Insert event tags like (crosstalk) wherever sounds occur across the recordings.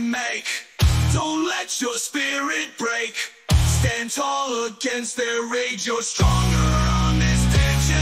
make. Don't let your spirit break. Stand tall against their rage, you're stronger on this pitch,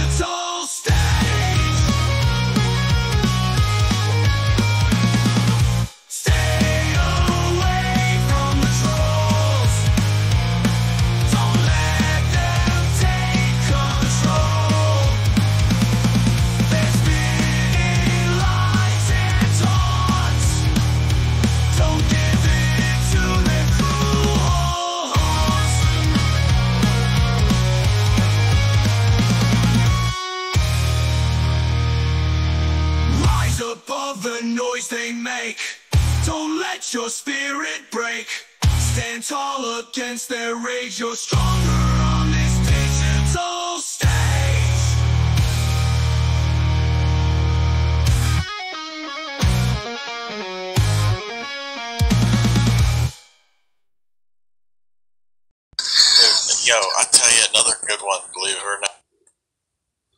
Don't let your spirit break. Stand tall against their rage. You're stronger on this digital stage. Yo, I tell you another good one, believe it or not.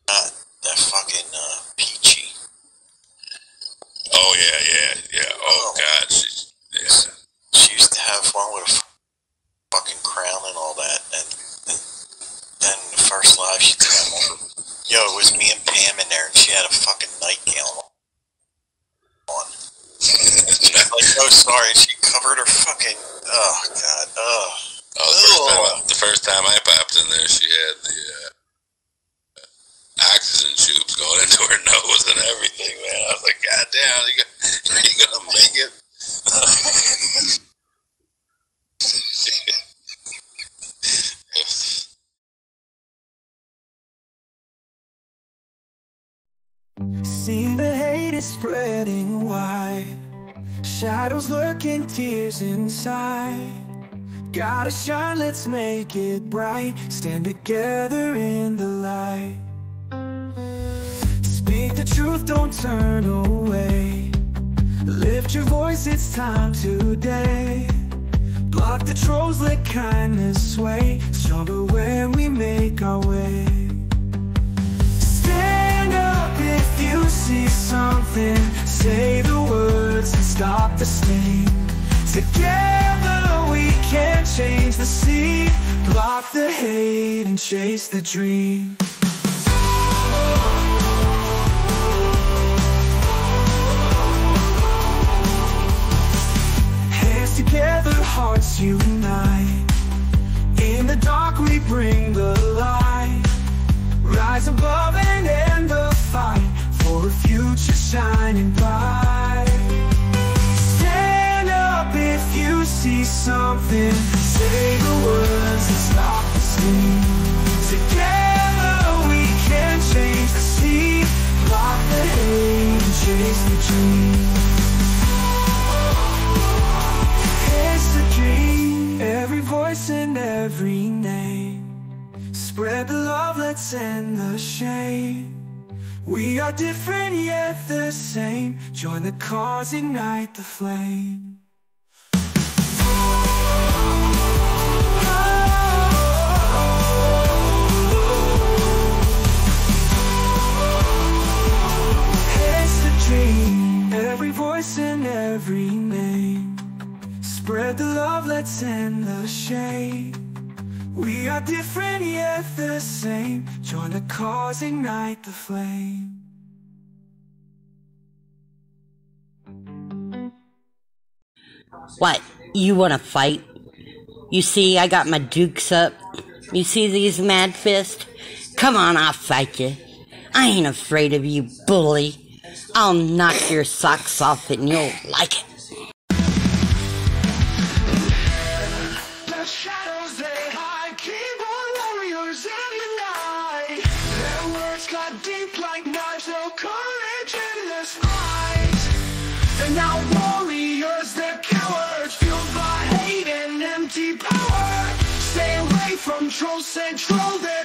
Not that fucking uh, peachy. Oh yeah, yeah, yeah. Oh god, she, yeah. She used to have one with a fucking crown and all that, and, then the first live she did, I yo, it was me and Pam in there, and she had a fucking nightgown on. She's like, oh, sorry, she covered her fucking, oh god, oh. Oh, the first, time, the first time I popped in there, she had the uh, oxygen tubes going (laughs) into her nose and everything, man. I was like, God damn, you, got, (laughs) you gonna make it? (laughs) See the hate is spreading wide. Shadows lurking, tears inside. Gotta shine, let's make it bright. Stand together in the light. Truth, don't turn away. Lift your voice, it's time today. Block the trolls, let kindness sway. Stronger when we make our way. Stand up if you see something. Say the words and stop the stain. Together we can change the scene. Block the hate and chase the dream. Together, hearts unite. In the dark, we bring the light. Rise above and end the fight for a future shining bright. Stand up if you see something. Say the words and stop the steam. Together we can change the scene. Block the hate and chase the dream. Every name. Spread the love, let's end the shame. We are different yet the same. Join the cause, ignite the flame. Every voice and every name. Spread the love, let's end the shame. We are different yet the same. Join the cause, ignite the flame. What? You want to fight? You see, I got my dukes up. You see these mad fists? Come on, I'll fight you. I ain't afraid of you, bully. I'll knock your socks off and you'll like it. Deep like knives, no courage in this fight. They're now warriors, they're cowards, fueled by hate and empty power. Stay away from Troll Central, their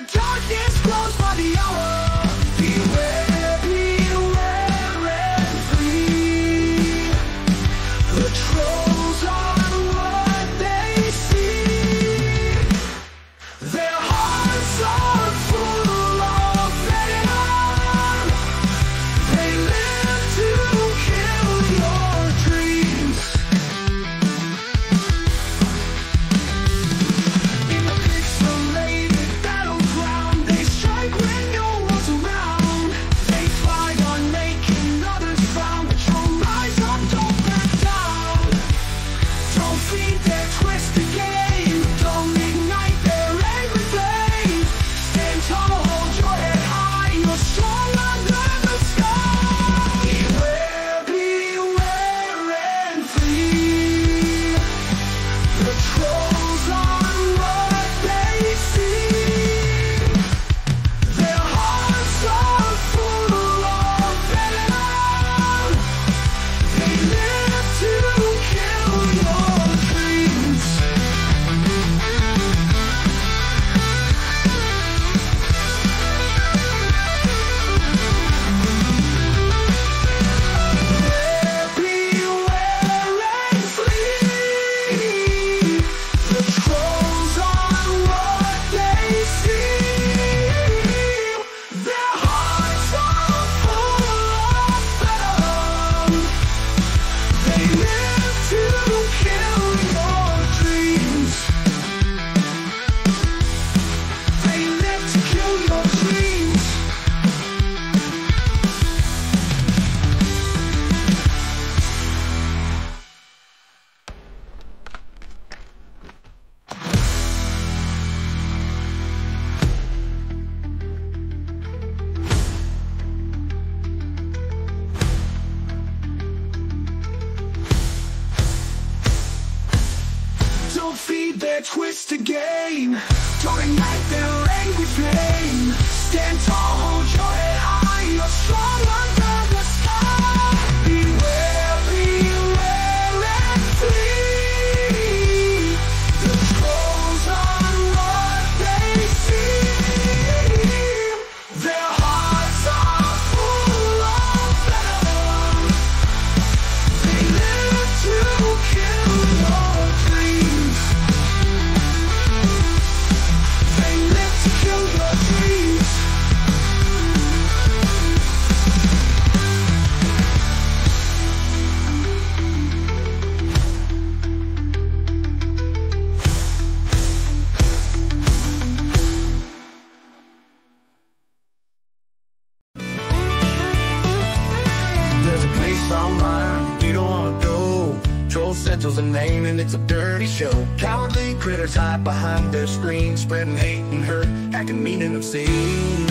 Central's a name and it's a dirty show. Cowardly critters hide behind their screen, spreading hate and hurt, acting mean and obscene.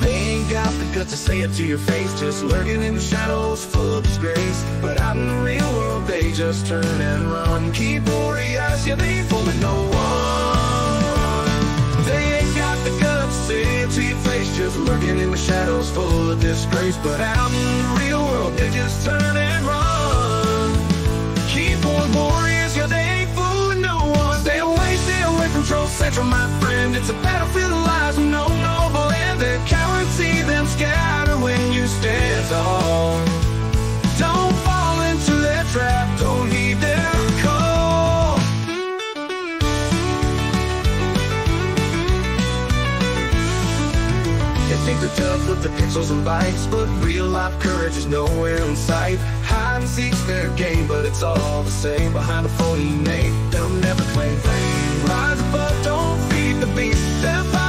They ain't got the guts to say it to your face, just lurking in the shadows, full of disgrace. But out in the real world, they just turn and run. Keep warriors, yeah, they fooling no one. They ain't got the guts to say it to your face, just lurking in the shadows, full of disgrace. But out in the real world, they just turn and run. You stand. Don't fall into their trap, don't heed their call. They think they're tough with the pixels and bytes But real life courage is nowhere in sight Hide and seek's their game, but it's all the same Behind a phony name, they'll never claim fame Rise above, don't feed the beast Their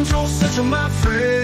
from Troll Central, my friend.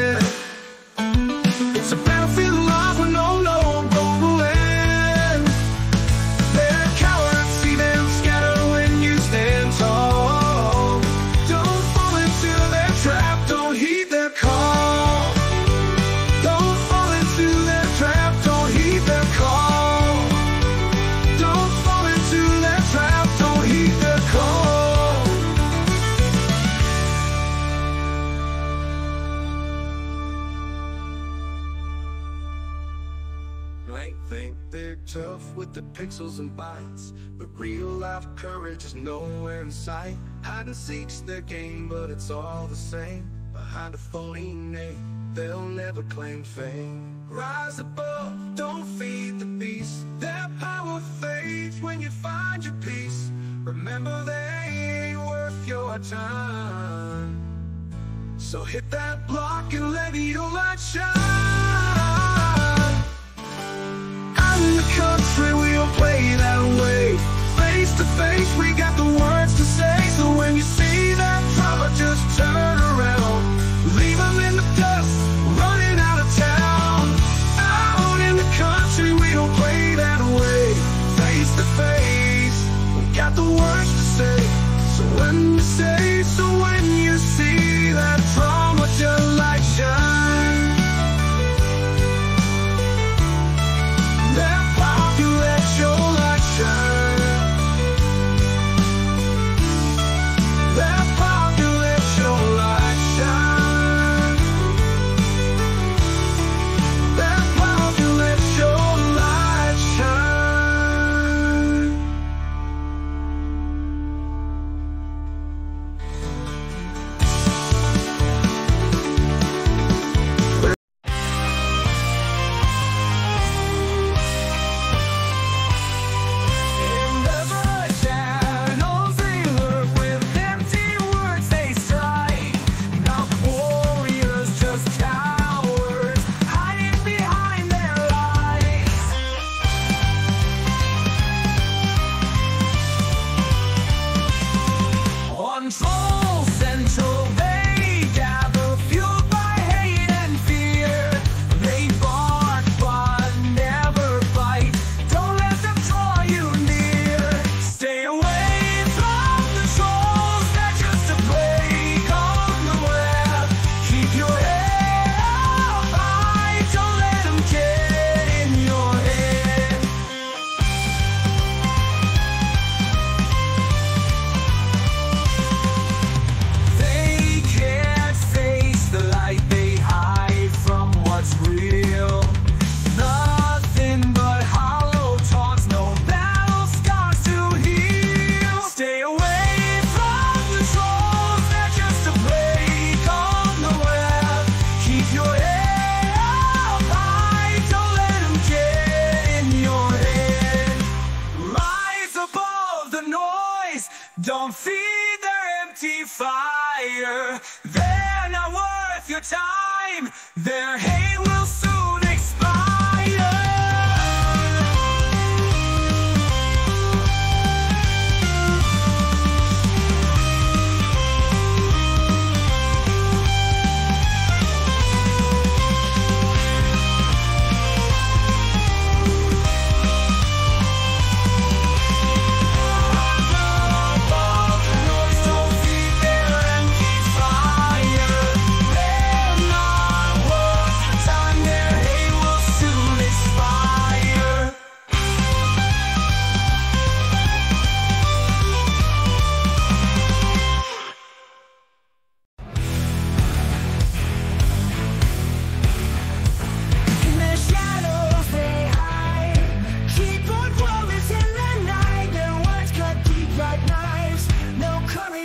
Think they're tough with the pixels and bytes But real life courage is nowhere in sight. Hide and seek's their game, but it's all the same. Behind a phony name, they'll never claim fame. Rise above, don't feed the beast. Their power fades when you find your peace. Remember they ain't worth your time. So hit that block and let your light shine country, we don't play that way. Face to face, we got the words to say. So when you see fire.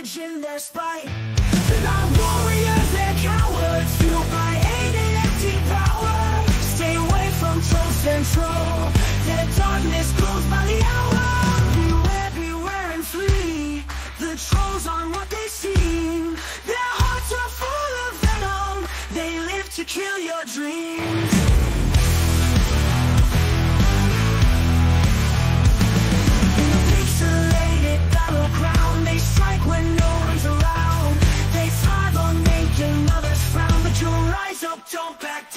Courage in their spite. They're not warriors, they're cowards Fueled by hate and empty power. Stay away from troll central Their darkness grows by the hour. Beware, beware and flee. The trolls on what they seem. Their hearts are full of venom. They live to kill your dreams don't back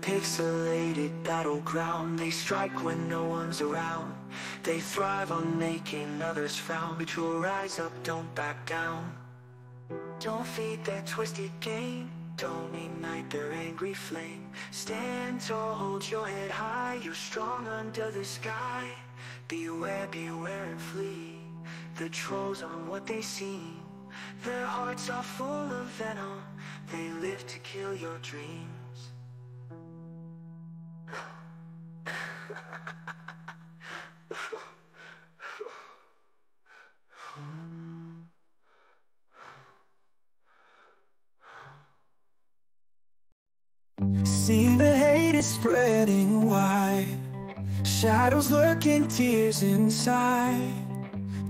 pixelated battleground. They strike when no one's around. They thrive on making others frown. But you'll rise up, don't back down. Don't feed their twisted game. Don't ignite their angry flame. Stand tall, hold your head high. You're strong under the sky. Beware, beware and flee. The trolls on what they seem. Their hearts are full of venom. They live to kill your dreams See the hate is spreading wide. Shadows lurking, tears inside.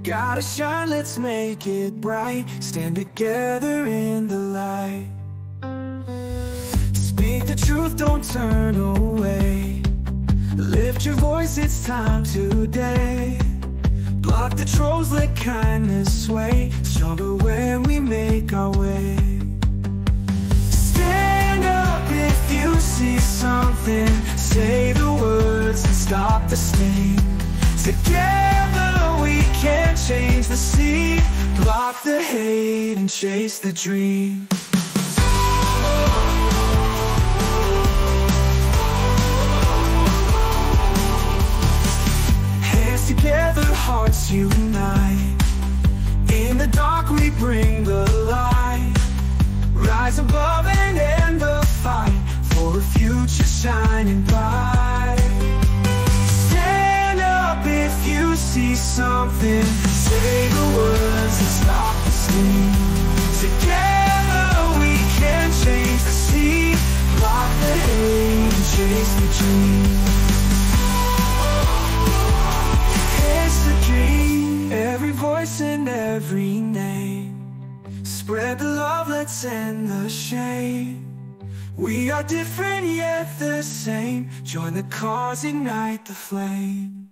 Gotta shine, let's make it bright. Stand together in the light. Speak the truth, don't turn away. Lift your voice, it's time today. Block the trolls, let kindness sway. Stronger when we make our way. Stand up if you see something Say the words and stop the stain Together we can change the scene Block the hate and chase the dream together, hearts unite. In the dark we bring the light. Rise above and end the fight. For a future shining bright. Stand up if you see something. Say the words and stop are different yet the same. Join the cause, ignite the flame.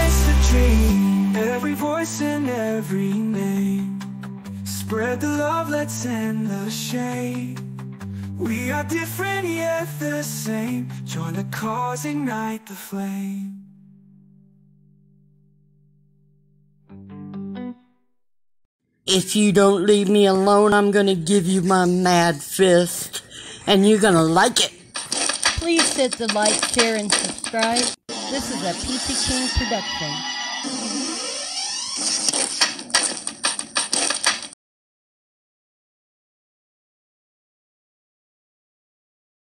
It's a dream, every voice and every name. Spread the love, let's end the shame. We are different yet the same. Join the cause, ignite the flame. If you don't leave me alone, I'm gonna give you my mad fist. And you're gonna like it. Please hit the like, share, and subscribe. This is a Peachy King production.